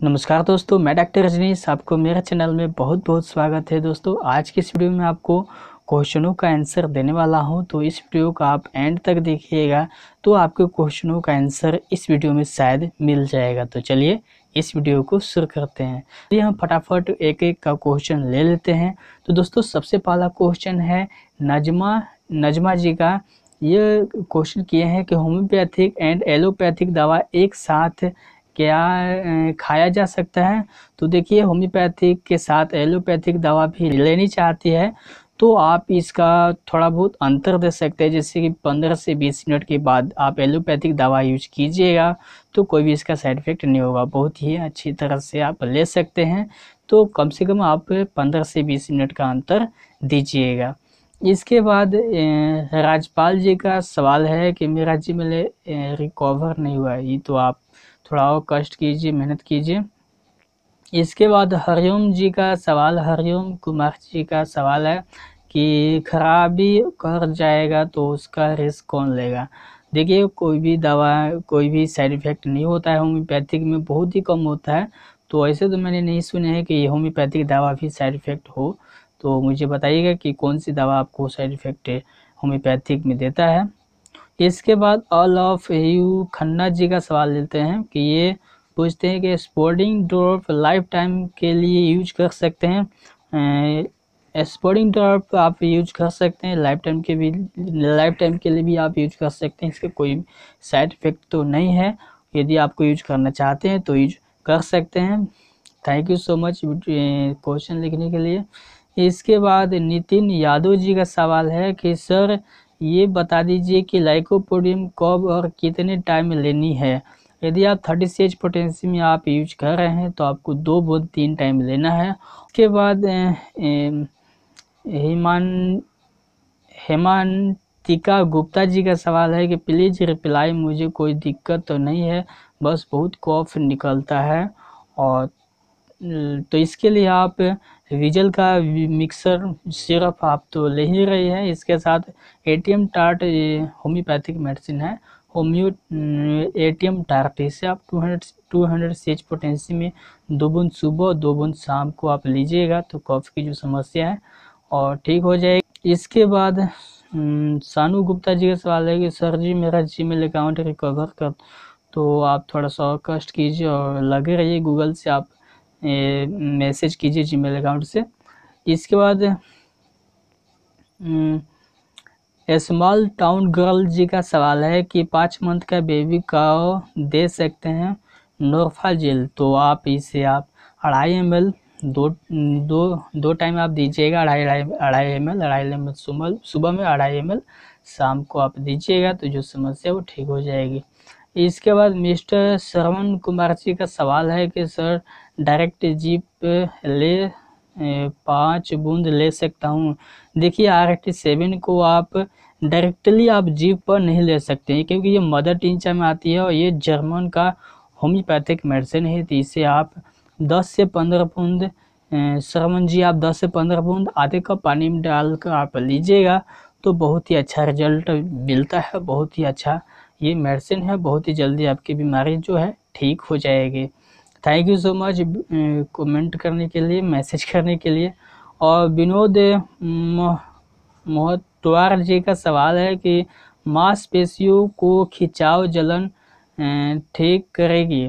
नमस्कार दोस्तों, मैं डॉक्टर रजनीश, आपको मेरे चैनल में बहुत बहुत स्वागत है दोस्तों। आज की इस वीडियो में आपको क्वेश्चनों का आंसर देने वाला हूँ तो इस वीडियो को आप एंड तक देखिएगा तो आपके क्वेश्चनों का आंसर इस वीडियो में शायद मिल जाएगा। तो चलिए इस वीडियो को शुरू करते हैं। तो हम फटाफट एक एक का क्वेश्चन ले लेते हैं। तो दोस्तों, सबसे पहला क्वेश्चन है, नजमा नजमा जी का ये क्वेश्चन किए हैं कि होम्योपैथिक एंड एलोपैथिक दवा एक साथ क्या खाया जा सकता है? तो देखिए, होम्योपैथिक के साथ एलोपैथिक दवा भी लेनी चाहती है तो आप इसका थोड़ा बहुत अंतर दे सकते हैं। जैसे कि 15 से 20 मिनट के बाद आप एलोपैथिक दवा यूज़ कीजिएगा तो कोई भी इसका साइड इफ़ेक्ट नहीं होगा। बहुत ही अच्छी तरह से आप ले सकते हैं तो कम से कम आप 15 से 20 मिनट का अंतर दीजिएगा। इसके बाद राजपाल जी का सवाल है कि, मेरा जी मेरे रिकवर नहीं हुआ ये तो आप थोड़ा और कष्ट कीजिए, मेहनत कीजिए। इसके बाद हरिओम जी का सवाल, हरिओम कुमार जी का सवाल है कि खराबी कर जाएगा तो उसका रिस्क कौन लेगा? देखिए, कोई भी दवा, कोई भी साइड इफ़ेक्ट नहीं होता है, होम्योपैथिक में बहुत ही कम होता है। तो ऐसे तो मैंने नहीं सुने हैं कि होम्योपैथिक दवा भी साइड इफ़ेक्ट हो। तो मुझे बताइएगा कि कौन सी दवा आपको साइड इफ़ेक्ट होम्योपैथिक में देता है। इसके बाद all of you Khanna ji का सवाल लेते हैं कि ये पूछते हैं कि स्पोर्टिंग ड्रॉप लाइफ टाइम के लिए यूज़ कर सकते हैं। स्पोर्टिंग ड्रॉप आप यूज़ कर सकते हैं लाइफ टाइम के भी लाइफ टाइम के लिए भी आप यूज़ कर सकते हैं। इसके कोई साइड इफ़ेक्ट तो नहीं है। यदि आपको यूज़ करना चाहते हैं तो यूज़ कर सकते हैं। Thank you so much question लिखने के लिए। इसके बाद नितिन यादव जी का सवाल है कि, सर ये बता दीजिए कि लाइकोपोडियम कब और कितने टाइम में लेनी है? यदि आप थर्टी सी एच में आप यूज़ कर रहे हैं तो आपको दो बूंद तीन टाइम लेना है। उसके बाद हेमान, हेमांतिका गुप्ता जी का सवाल है कि प्लीज़ रिप्लाई, मुझे कोई दिक्कत तो नहीं है, बस बहुत कॉफ निकलता है और तो इसके लिए आप विजल का मिक्सर सिरप आप तो ले ही रहे हैं। इसके साथ एटीएम टार्ट होम्योपैथिक मेडिसिन है। होम्यो एटीएम टार्ट इसे आप 200 200 सी एच पोटेंसी में दो बूंद सुबह और दो बूंद शाम को आप लीजिएगा तो कफ की जो समस्या है और ठीक हो जाएगी। इसके बाद सानू गुप्ता जी का सवाल है कि, सर जी, मेरा जी मेल अकाउंट रिकवर कर तो आप थोड़ा सा कष्ट कीजिए और लगे रहिए गूगल से, आप मैसेज कीजिए जीमेल अकाउंट से। इसके बाद स्मॉल टाउन गर्ल जी का सवाल है कि पाँच मंथ का बेबी का दे सकते हैं नोरफा जेल। तो आप इसे, आप अढ़ाई एम एल दो दो दो टाइम आप दीजिएगा, अढ़ाई अढ़ाई अढ़ाई एम एल अढ़ाई एम एल सुबह सुबह में अढ़ाई एम एल शाम को आप दीजिएगा तो जो समस्या वो ठीक हो जाएगी। इसके बाद मिस्टर श्रवण कुमार जी का सवाल है कि, सर, डायरेक्ट जीप ले पाँच बूंद ले सकता हूँ। देखिए, आर एटी सेवन को आप डायरेक्टली आप जीप पर नहीं ले सकते हैं, क्योंकि ये मदर टींचा में आती है और ये जर्मन का होम्योपैथिक मेडिसिन है तो इसे आप 10 से 15 बूंद श्रवण जी, आप 10 से 15 बूंद आधे कप पानी में डालकर आप लीजिएगा तो बहुत ही अच्छा रिज़ल्ट मिलता है, बहुत ही अच्छा ये मेडिसिन है, बहुत ही जल्दी आपकी बीमारी जो है ठीक हो जाएगी। Thank you so much comment करने के लिए मैसेज करने के लिए। और विनोद मोहतवार जी का सवाल है कि मांसपेशियों को खिंचाव जलन ठीक करेगी?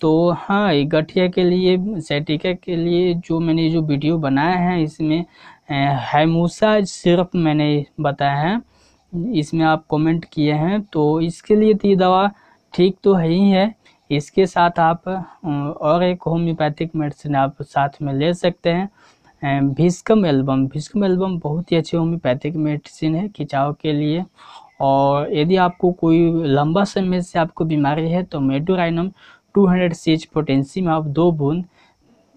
तो हाँ गठिया के लिए सैटिका के लिए जो मैंने जो वीडियो बनाया है, इसमें हैमूसा सिर्फ़ मैंने बताया है। इसमें आप कमेंट किए हैं तो इसके लिए तो ये दवा ठीक तो है ही है। इसके साथ आप और एक होम्योपैथिक मेडिसिन आप साथ में ले सकते हैं। भिस्कम एल्बम भिस्कम एल्बम बहुत ही अच्छी होम्योपैथिक मेडिसिन है खिंचाव के लिए। और यदि आपको कोई लंबा समय से आपको बीमारी है तो Medorrhinum 200 hundred C H potency में आप दो बूंद,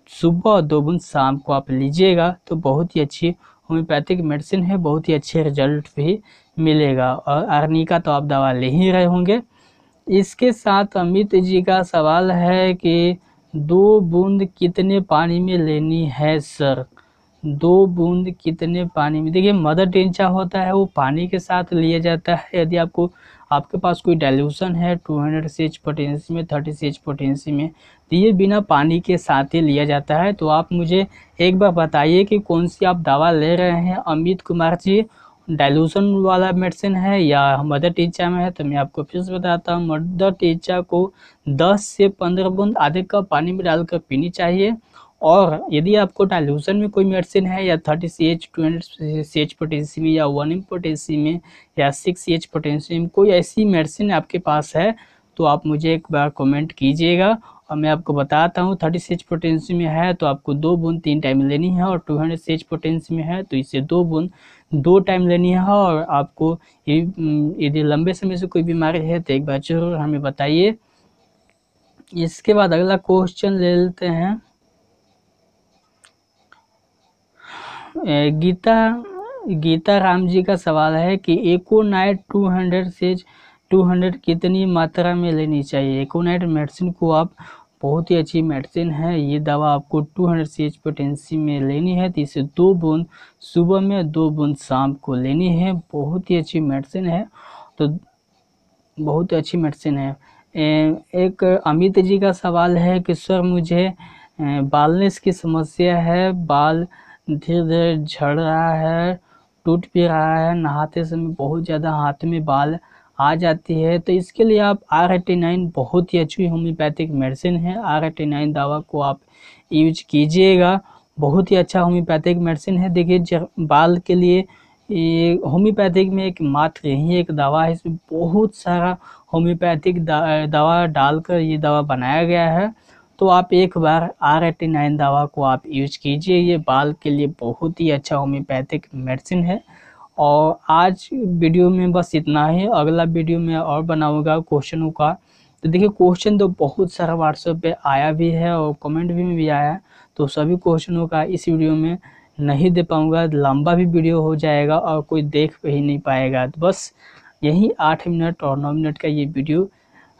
सुबह और दो बूंद शाम को आप लीजिएगा तो बहुत ही अच्छी होम्योपैथिक मेडिसिन है, बहुत ही अच्छे रिज़ल्ट भी मिलेगा और अर्निका तो आप दवा ले ही रहे होंगे। इसके साथ अमित जी का सवाल है कि दो बूंद कितने पानी में लेनी है, सर? दो बूंद कितने पानी में? देखिए, मदर टेंचा होता है, वो पानी के साथ लिया जाता है। यदि आपको, आपके पास कोई डाइल्यूशन है 200 हंड्रेड सी एच पोटेंसी में 30 सी एच पोटेंसी में तो ये बिना पानी के साथ ही लिया जाता है। तो आप मुझे एक बार बताइए कि कौन सी आप दवा ले रहे हैं? अमित कुमार जी डाइल्यूशन वाला मेडिसिन है या मदर टीचा में है तो मैं आपको फिर से बताता हूँ। मदर टीचा को 10 से 15 बूंद आधे कप पानी में डालकर पीनी चाहिए। और यदि आपको डाइल्यूशन में कोई मेडिसिन है या thirty C H two hundred C H potency या वन एम पोटेशियम या सिक्स सी एच पोटेशियम कोई ऐसी मेडिसिन आपके पास है तो आप मुझे एक बार कमेंट कीजिएगा। और मैं आपको बताता हूँ थर्टी सी एच पोटेंसी में है तो आपको दो बूंद तीन टाइम लेनी है और two hundred C H potency में है तो इसे दो बूंद दो टाइम लेनी है और आपको यदि लंबे समय से कोई बीमारी है तो एक बार ज़रूर हमें बताइए। इसके बाद अगला क्वेश्चन ले लेते हैं। गीता गीता राम जी का सवाल है कि एको नाइट टू हंड्रेड से टू हंड्रेड कितनी मात्रा में लेनी चाहिए? एकोनाइट मेडिसिन को आप बहुत ही अच्छी मेडिसिन है। ये दवा आपको two hundred C H potency में लेनी है तो इसे दो बूंद सुबह में, दो बूंद शाम को लेनी है। बहुत ही अच्छी मेडिसिन है। तो बहुत ही अच्छी मेडिसिन है। एक अमित जी का सवाल है कि, सर, मुझे बालनेस की समस्या है। बाल धीरे धीरे झड़ रहा है, टूट भी रहा है, नहाते समय बहुत ज़्यादा हाथ में बाल आ जाती है तो इसके लिए आप आर एटी नाइन बहुत ही अच्छी होम्योपैथिक मेडिसिन है। आर एटी नाइन दवा को आप यूज़ कीजिएगा। बहुत ही अच्छा होम्योपैथिक मेडिसिन है। देखिए बाल के लिए ये होम्योपैथिक में एक मात्र यही एक दवा है। इसमें बहुत सारा होम्योपैथिक दवा डालकर ये दवा बनाया गया है। तो आप एक बार आर एटी नाइन दवा को आप यूज़ कीजिए। ये बाल के लिए बहुत ही अच्छा होम्योपैथिक मेडिसिन है। और आज वीडियो में बस इतना ही। अगला वीडियो में और बनाऊँगा क्वेश्चनों का। तो देखिए, क्वेश्चन तो बहुत सारा व्हाट्सएप पे आया भी है और कमेंट भी में भी आया तो सभी क्वेश्चनों का इस वीडियो में नहीं दे पाऊँगा, लंबा भी वीडियो हो जाएगा और कोई देख ही नहीं पाएगा। तो बस यही आठ मिनट और नौ मिनट का ये वीडियो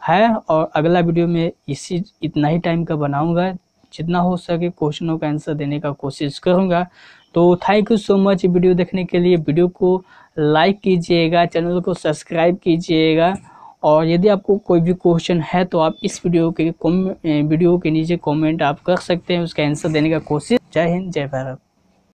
है और अगला वीडियो में इसी, इतना ही टाइम का बनाऊँगा। जितना हो सके क्वेश्चनों का आंसर देने का कोशिश करूँगा। तो thank you so much video देखने के लिए। वीडियो को लाइक कीजिएगा चैनल को सब्सक्राइब कीजिएगा। और यदि आपको कोई भी क्वेश्चन है तो आप इस वीडियो के वीडियो के नीचे कमेंट आप कर सकते हैं, उसका आंसर देने का कोशिश। जय हिंद, जय भारत।